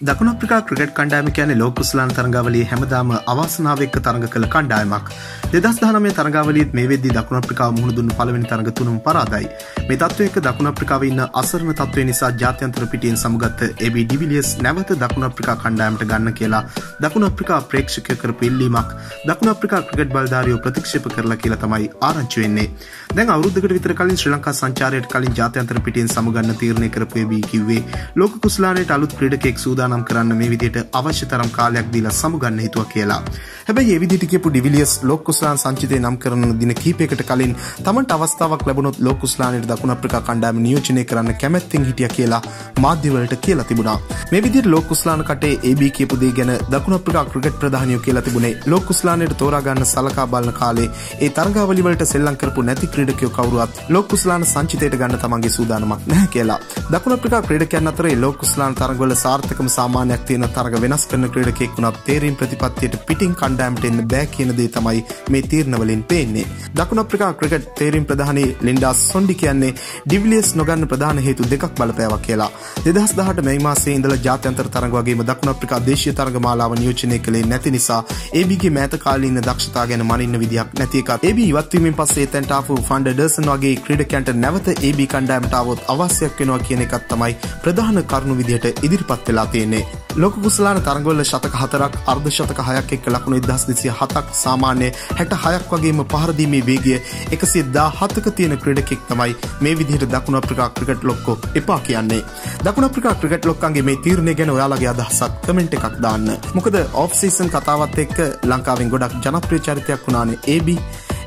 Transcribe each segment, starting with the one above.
දකුණ අප්‍රිකා ක්‍රිකට් කණ්ඩෑම කියන ලෝක කුස්ලාන් තරගාවලේ හැමදාම අවාසනාවක්ක තරඟ කළ කණ්ඩායමක්. දෙදස් දහනමේ තරගාවලීත් මේ වෙද්දි දකුණ අප්‍රිකා මුහුණදුන්න පළවෙනි තරග තුනුම් පරාදයි. මේ තත්වයක දකුණ අප්‍රිකාව ඉන්න අසරණ තත්වය නිසා ජාත්‍යන්තර පිටියෙන් සමගත්ත එබි ඩිවිලියස් නැවත දකුණ අප්‍රිකා කණ්ඩායමට ගන්න කියලා දකුණ අප්‍රිකා ප්‍රේක්ෂකය කරපු ඉල්ලීමක් දකුණ අප්‍රිකා ක්‍රිකට් බල්ධාරියෝ ප්‍රතික්ෂේප කරලා කියලා තමයි ආරංචි වෙන්නේ. දැන් අවුරුද්දකට විතර කලින් ශ්‍රී ලංකා සංචාරයට කලින් ජාත්‍යන්තර පිටියෙන් සමගන්න තීරණය කරපු එබි කිව්වේ ලෝක කුස්ලානයට අලුත් ක්‍රීඩකෙක් සූදානම් සූදානම් කරන්න මේ විදියට අවශ්‍ය තරම් කාලයක් දීලා සමුගන්න හිතුව කියලා. හැබැයි ඒ විදිහට කියපු ඩිවිලියස් ලෝකුස්ලාන් සංචිතය නම් කරන දින කිහිපයකට කලින් තමන්ට අවස්ථාවක් ලැබුණොත් ලෝකුස්ලානයට දකුණු අප්‍රිකා කණ්ඩායම නියෝජනය කරන්න කැමැත්තෙන් හිටියා කියලා මාධ්‍යවලට කියලා තිබුණා. මේ විදිහට ලෝකුස්ලාන කටේ AB කියපු දේ ගැන දකුණු අප්‍රිකා ක්‍රිකට් ප්‍රධානියෝ කියලා තිබුණේ ලෝකුස්ලානයට තෝරා ගන්න සලකා බලන කාලේ ඒ තරගාවලි වලට සෙල්ලම් කරපු නැති ක්‍රීඩකයෝ කවුරුවත් ලෝකුස්ලාන සංචිතයට ගන්න තමන්ගේ සූදානමක් නැහැ කියලා. දකුණු අප්‍රිකා ක්‍රීඩකයන් අතර ලෝකුස්ලාන තරගවල සාර්ථකම සාමාන්‍යයක් තියෙන තරග වෙනස් කරන ක්‍රීඩකෙක් වුණත් තේරීම් ප්‍රතිපත්තියට පිටින් කණ්ඩායමට එන්න බෑ කියන දේ තමයි මේ තීරණවලින් පේන්නේ. දකුණු අප්‍රිකා ක්‍රිකට් තේරීම් ප්‍රධානී ලින්ඩා සොන්ඩි කියන්නේ ඩිවිලියස් නොගන්න ප්‍රධාන හේතු දෙකක් බලපෑවා කියලා. 2018 මැයි මාසයේ ඉඳලා ජාත්‍යන්තර තරග වගේම දකුණු අප්‍රිකා දේශීය තරග මාලාව නියෝජනය කළේ නැති නිසා ABගේ මෑත කාලීන දක්ෂතා ගැන මනින්න විදියක් නැති එකත් AB ඉවත් වීමෙන් පස්සේ එතෙන්ට ආපු ෆන්ඩර්ඩර්සන් වගේ ක්‍රීඩකයන්ට නැවත AB කණ්ඩායමට આવොත් අවශ්‍යයක් වෙනවා කියන එකත් තමයි ප්‍රධාන කරුණු විදිහට ඉදිරිපත් වෙලා තියෙන්නේ. ලොක කුසලාන තරගවල ශතක හතරක් අර්ධ ශතක හයක් එක්ක ලකුණු ඉදහස් දෙසිය හතක් සාමාන්‍ය හැට හයක් වගේම පහරදීමේ වේගය එකසිේ දා හතක තියෙන ක්‍රඩකෙක් තමයි මේ විදිහට දකුණ අප්‍රිකා ක්‍රිකට් ලොක්කෝ එපා කියන්නේ දකුණ අප්‍රිකා ක්‍රිකට් ලොක්කන්ගේ මේ තීරණය ගැන ඔයාලගේ අදහසක් කමෙන්ට් එකක් දාන්න මොකද ඔෆ් සීසන් කතාවත් එක්ක ලංකාවෙන් ගොඩක් ජනප්‍රිය චරිතයක් වුණානේ AB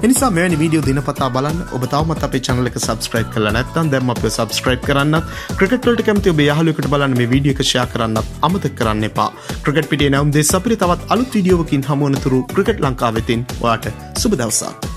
එනිසා මෙවැනි වීඩියෝ දිනපතා බලන්න. ඔබ තවමත් අපේ channel එක subscribe කරලා නැත්නම් දැන් අපිව subscribe කරන්නත් ක්‍රිකට් වලට කැමති ඔබේ යාළුවෙකුට බලන්න මේ වීඩියෝ එක share කරන්නත් අමතක කරන්න එපා. ක්‍රිකට් පිටියේ නැවුම් දෙස් අපිට තවත් අලුත් වීඩියෝවකින් හමු වනතුරු ක්‍රිකට් ලංකාව වෙතින් ඔයාට සුබ දවසක්.